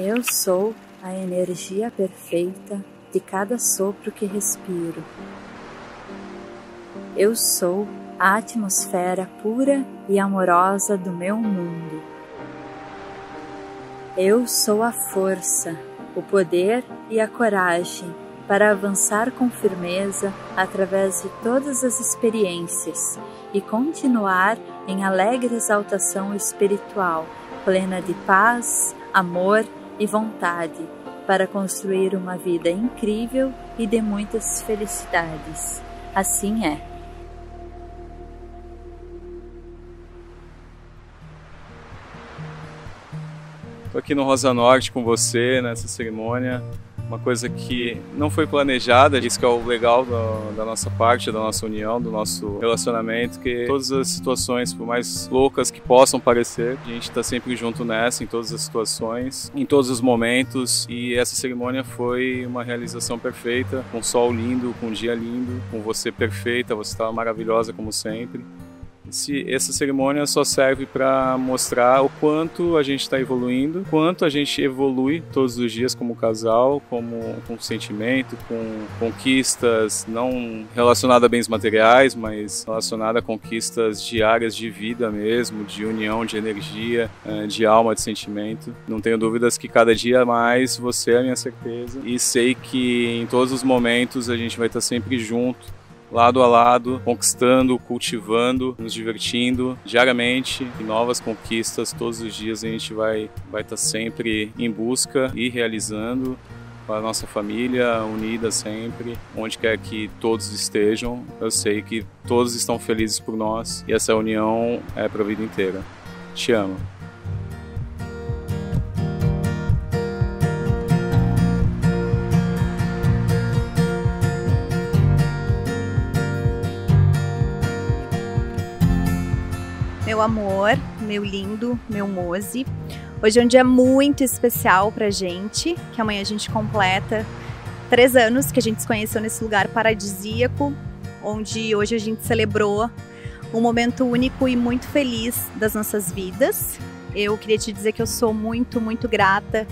Eu sou a energia perfeita de cada sopro que respiro. Eu sou a atmosfera pura e amorosa do meu mundo. Eu sou a força, o poder e a coragem para avançar com firmeza através de todas as experiências e continuar em alegre exaltação espiritual, plena de paz, amor e vontade, para construir uma vida incrível e de muitas felicidades. Assim é. Estou aqui no Rosa Norte com você nessa cerimônia uma coisa que não foi planejada, isso que é o legal do, da nossa parte, da nossa união, do nosso relacionamento, que todas as situações, por mais loucas que possam parecer, a gente está sempre junto nessa, em todas as situações, em todos os momentos, e essa cerimônia foi uma realização perfeita, com sol lindo, com dia lindo, com você perfeita, você estava maravilhosa como sempre. Esse, essa cerimônia só serve para mostrar o quanto a gente está evoluindo, quanto a gente evolui todos os dias como casal, como com sentimento, com conquistas não relacionadas a bens materiais, mas relacionadas a conquistas diárias de vida mesmo, de união, de energia, eh, de alma, de sentimento. Não tenho dúvidas que cada dia mais você é a minha certeza e sei que em todos os momentos a gente vai estar sempre junto lado a lado, conquistando, cultivando, nos divertindo diariamente e novas conquistas todos os dias a gente vai vai estar tá sempre em busca e realizando para a nossa família unida sempre, onde quer que todos estejam. Eu sei que todos estão felizes por nós e essa união é para a vida inteira. Te amo. Meu amor, meu lindo, meu Mose. Hoje é um dia muito especial pra gente, que amanhã a gente completa três anos que a gente se conheceu nesse lugar paradisíaco, onde hoje a gente celebrou um momento único e muito feliz das nossas vidas. Eu queria te dizer que eu sou muito, muito grata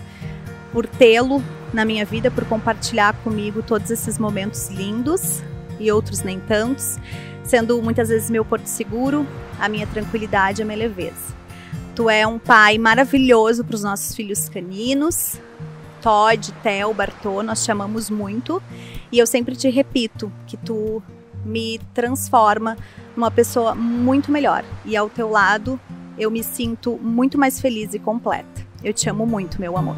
por tê-lo na minha vida, por compartilhar comigo todos esses momentos lindos e outros nem tantos, sendo muitas vezes meu porto seguro, a minha tranquilidade, a minha leveza. Tu é um pai maravilhoso para os nossos filhos caninos. Todd, Theo, Bartô, nós te amamos muito. E eu sempre te repito que tu me transforma numa pessoa muito melhor. E ao teu lado, eu me sinto muito mais feliz e completa. Eu te amo muito, meu amor.